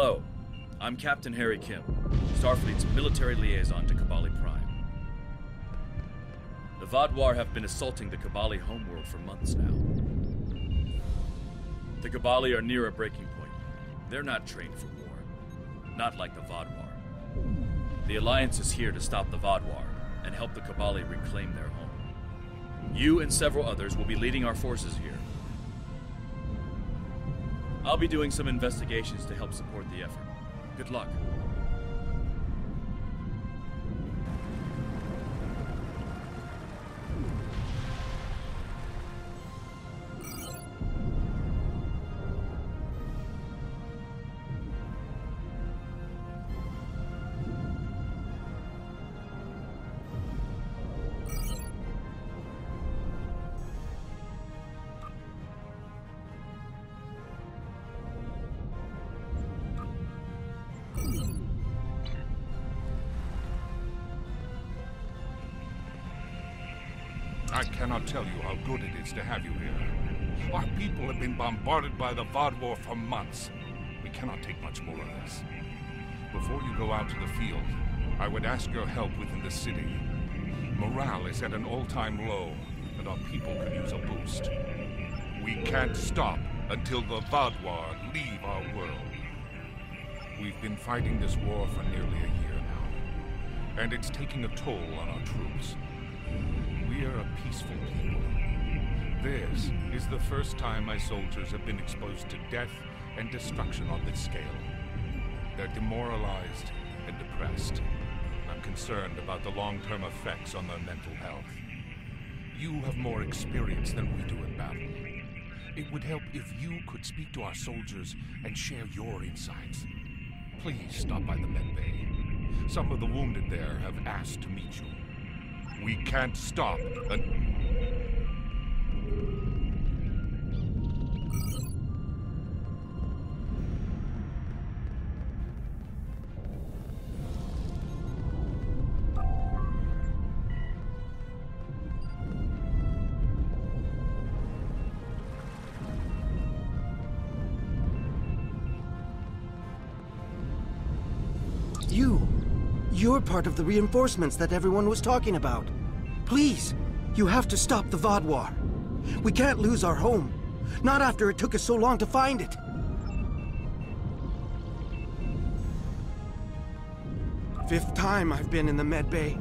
Hello, I'm Captain Harry Kim, Starfleet's military liaison to Kobali Prime. The Vaadwaur have been assaulting the Kobali homeworld for months now. The Kobali are near a breaking point. They're not trained for war, not like the Vaadwaur. The Alliance is here to stop the Vaadwaur and help the Kobali reclaim their home. You and several others will be leading our forces here. I'll be doing some investigations to help support the effort. Good luck. I cannot tell you how good it is to have you here. Our people have been bombarded by the Vaadwaur for months. We cannot take much more of this. Before you go out to the field, I would ask your help within the city. Morale is at an all-time low, and our people could use a boost. We can't stop until the Vaadwaur leave our world. We've been fighting this war for nearly a year now, and it's taking a toll on our troops. We are a peaceful people. This is the first time my soldiers have been exposed to death and destruction on this scale. They're demoralized and depressed. I'm concerned about the long-term effects on their mental health. You have more experience than we do in battle. It would help if you could speak to our soldiers and share your insights. Please stop by the med bay. Some of the wounded there have asked to meet you. We can't stop un- You're part of the reinforcements that everyone was talking about. Please, you have to stop the Vaadwaur. We can't lose our home. Not after it took us so long to find it. Fifth time I've been in the med bay.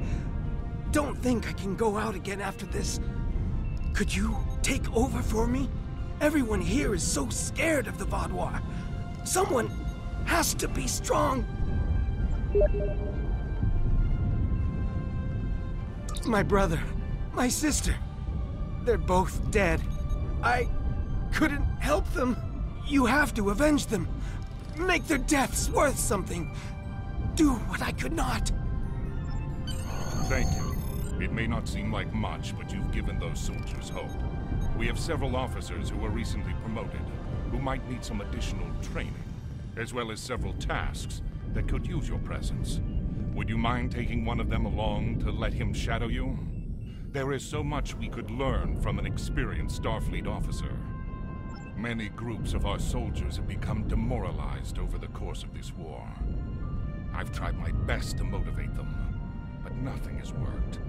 Don't think I can go out again after this. Could you take over for me? Everyone here is so scared of the Vaadwaur. Someone has to be strong. My brother, my sister, they're both dead. I couldn't help them. You have to avenge them. Make their deaths worth something. Do what I could not. Thank you. It may not seem like much, but you've given those soldiers hope. We have several officers who were recently promoted, who might need some additional training, as well as several tasks that could use your presence. Would you mind taking one of them along to let him shadow you? There is so much we could learn from an experienced Starfleet officer. Many groups of our soldiers have become demoralized over the course of this war. I've tried my best to motivate them, but nothing has worked.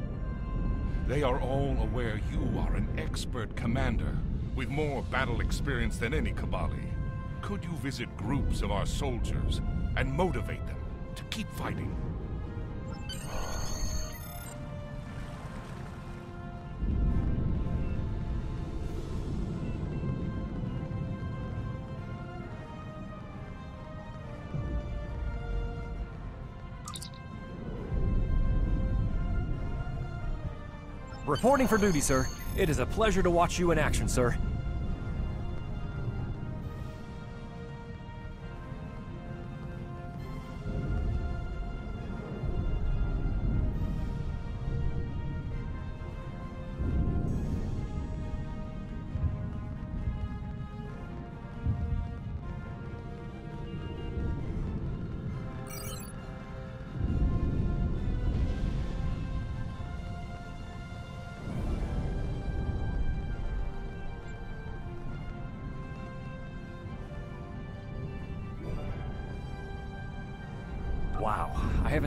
They are all aware you are an expert commander with more battle experience than any Kobali. Could you visit groups of our soldiers and motivate them to keep fighting? Reporting for duty, sir. It is a pleasure to watch you in action, sir.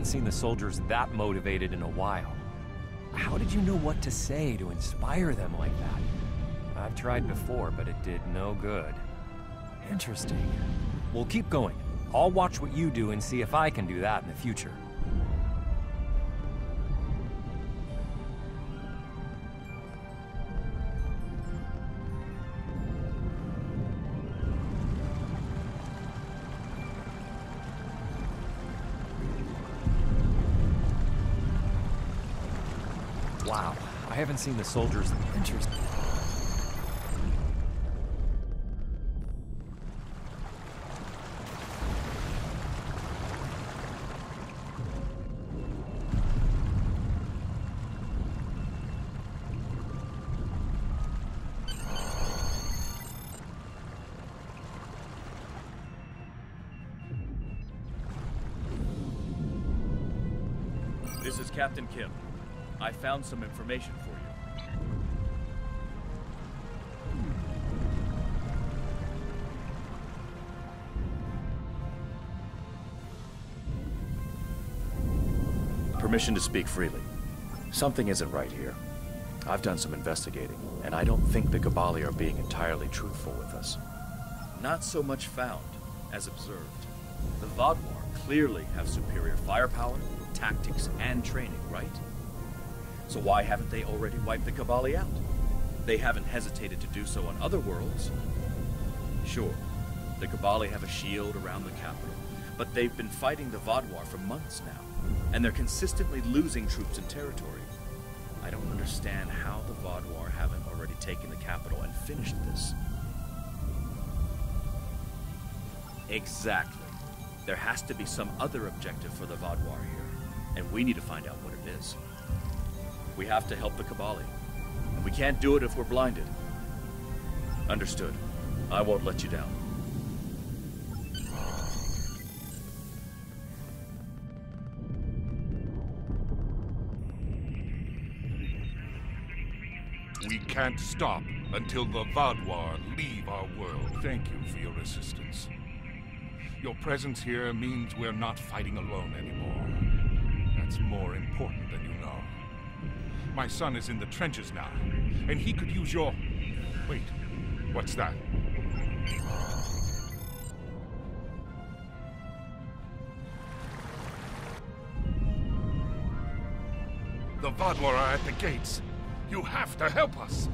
Haven't seen the soldiers that motivated in a while. How did you know what to say to inspire them like that? I've tried before, but it did no good. Interesting. Well, keep going. I'll watch what you do and see if I can do that in the future. Haven't seen the soldiers. Interesting. This is Captain Kim. I found some information Permission to speak freely. Something isn't right here. I've done some investigating, and I don't think the Kobali are being entirely truthful with us. Not so much found as observed. The Vaadwaur clearly have superior firepower, tactics, and training, right? So why haven't they already wiped the Kobali out? They haven't hesitated to do so on other worlds. Sure, the Kobali have a shield around the capital, but they've been fighting the Vaadwaur for months now, and they're consistently losing troops and territory. I don't understand how the Vaadwaur haven't already taken the capital and finished this. Exactly. There has to be some other objective for the Vaadwaur here, and we need to find out what it is. We have to help the Kobali, and we can't do it if we're blinded. Understood. I won't let you down. We can't stop until the Vaadwaur leave our world. Thank you for your assistance. Your presence here means we're not fighting alone anymore. That's more important than you know. My son is in the trenches now, and he could use your... Wait, what's that? The Vaadwaur are at the gates. You have to help us.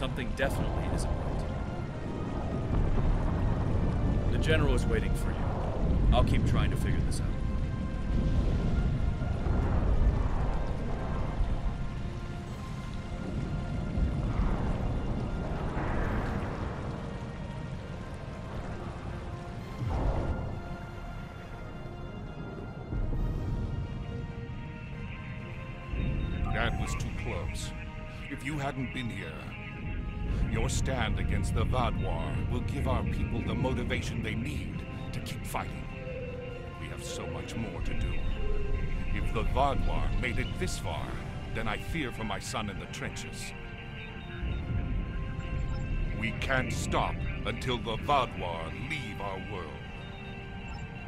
Something definitely isn't right. The General is waiting for you. I'll keep trying to figure this out. That was too close. If you hadn't been here, your stand against the Vaadwaur will give our people the motivation they need to keep fighting. We have so much more to do. If the Vaadwaur made it this far, then I fear for my son in the trenches. We can't stop until the Vaadwaur leave our world.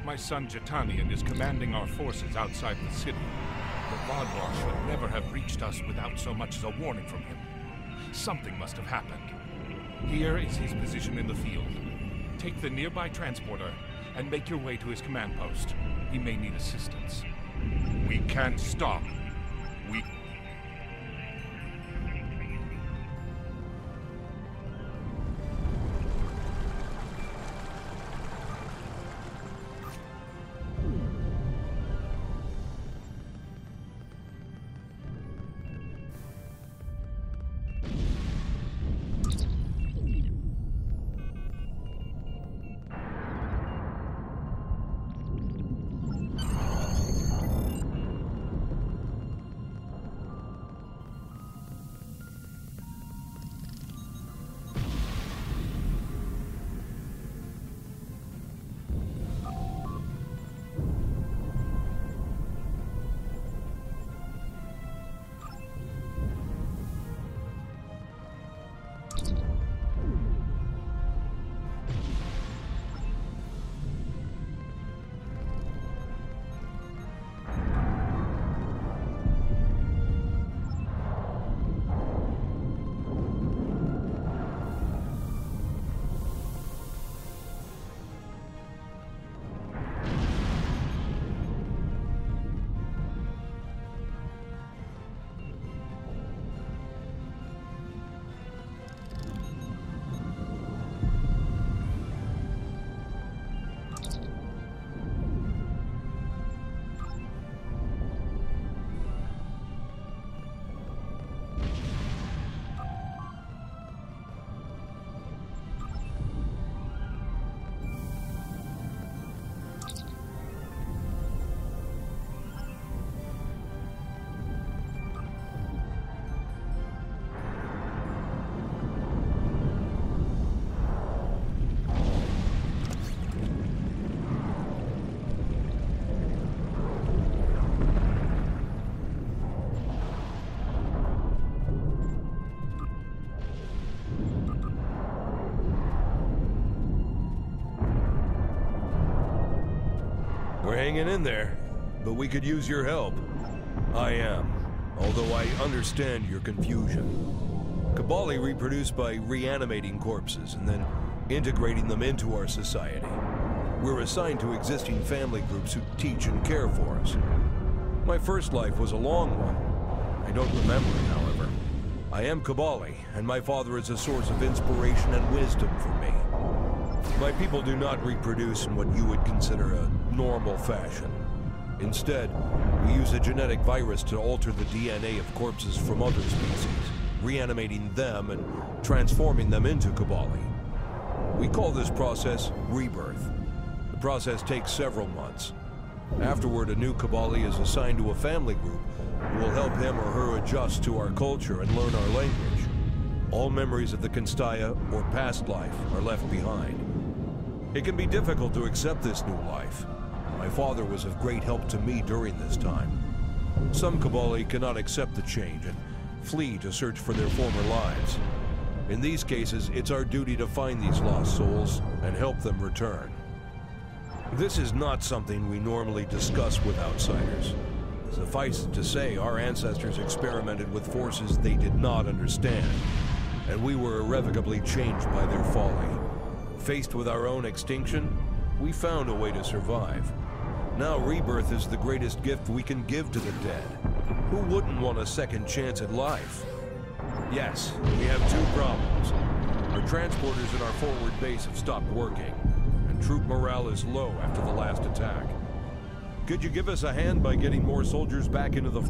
My son Jitanian is commanding our forces outside the city. The Vaadwaur should never have reached us without so much as a warning from him. Something must have happened. Here is his position in the field. Take the nearby transporter and make your way to his command post. He may need assistance. We can't stop. We... We're hanging in there, but we could use your help. I am, although I understand your confusion. Kobali reproduce by reanimating corpses and then integrating them into our society. We're assigned to existing family groups who teach and care for us. My first life was a long one. I don't remember it, however. I am Kobali, and my father is a source of inspiration and wisdom for me. My people do not reproduce in what you would consider a normal fashion. Instead, we use a genetic virus to alter the DNA of corpses from other species, reanimating them and transforming them into Kobali. We call this process rebirth. The process takes several months. Afterward, a new Kobali is assigned to a family group who will help him or her adjust to our culture and learn our language. All memories of the Constaya or past life are left behind. It can be difficult to accept this new life. My father was of great help to me during this time. Some Kobali cannot accept the change and flee to search for their former lives. In these cases, it's our duty to find these lost souls and help them return. This is not something we normally discuss with outsiders. Suffice it to say, our ancestors experimented with forces they did not understand, and we were irrevocably changed by their folly. Faced with our own extinction, we found a way to survive. Now rebirth is the greatest gift we can give to the dead. Who wouldn't want a second chance at life? Yes, we have two problems. Our transporters at our forward base have stopped working, and troop morale is low after the last attack. Could you give us a hand by getting more soldiers back into the...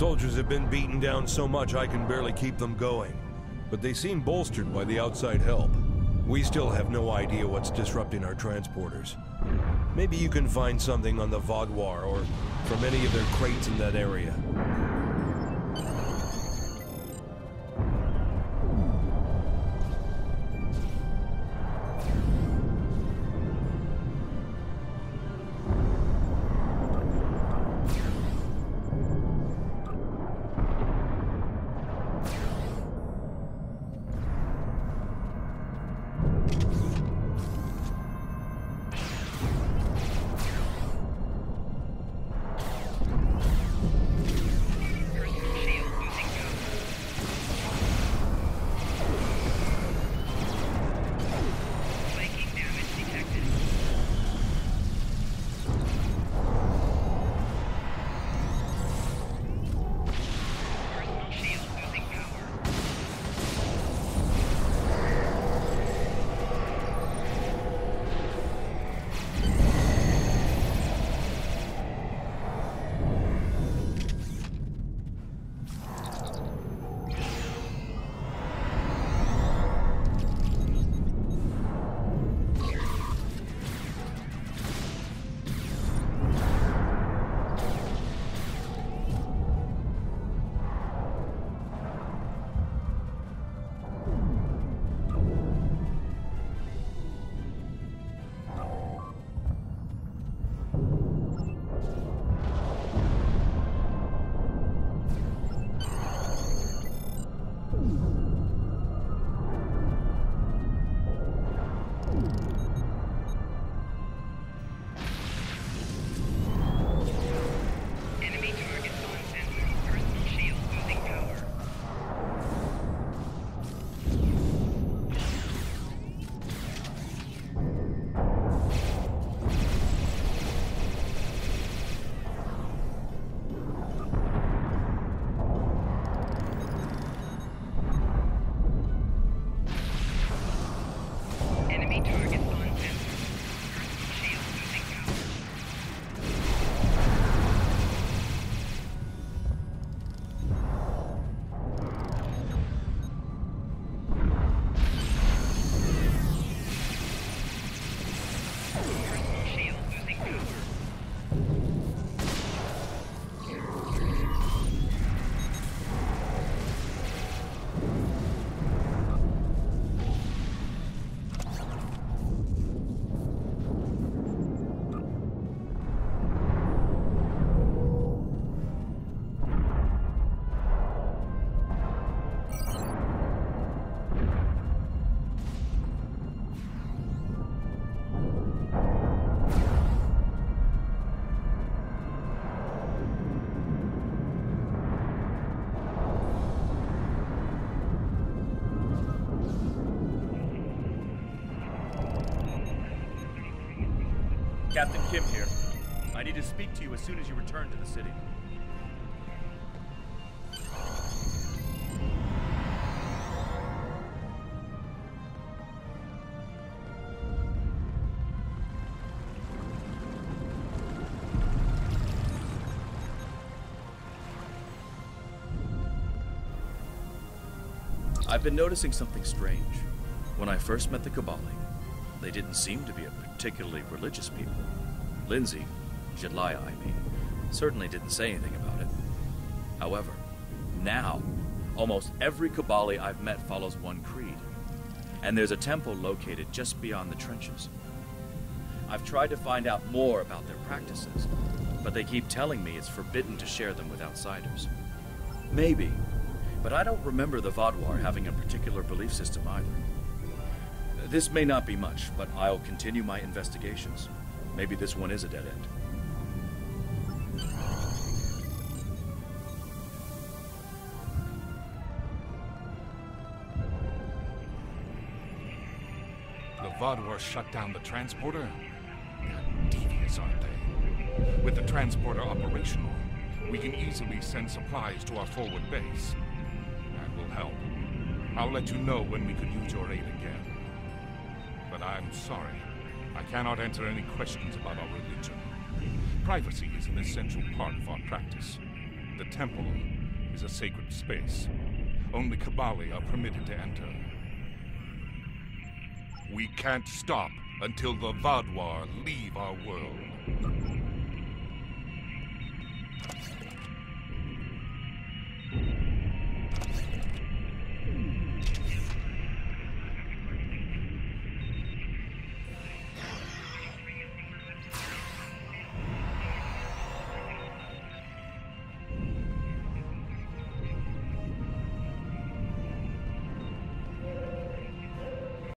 soldiers have been beaten down so much I can barely keep them going. But they seem bolstered by the outside help. We still have no idea what's disrupting our transporters. Maybe you can find something on the Vaadwaur or from any of their crates in that area. Captain Kim here. I need to speak to you as soon as you return to the city. I've been noticing something strange. When I first met the Kobali, they didn't seem to be a particularly religious people. Lindsay, Jedliah, I mean, certainly didn't say anything about it. However, now, almost every Kobali I've met follows one creed. And there's a temple located just beyond the trenches. I've tried to find out more about their practices, but they keep telling me it's forbidden to share them with outsiders. Maybe, but I don't remember the Vaadwaur having a particular belief system either. This may not be much, but I'll continue my investigations. Maybe this one is a dead end. The Vaadwaur shut down the transporter? They're devious, aren't they? With the transporter operational, we can easily send supplies to our forward base. That will help. I'll let you know when we could use your aid again. But I'm sorry. I cannot answer any questions about our religion. Privacy is an essential part of our practice. The temple is a sacred space. Only Kobali are permitted to enter. We can't stop until the Vaadwaur leave our world.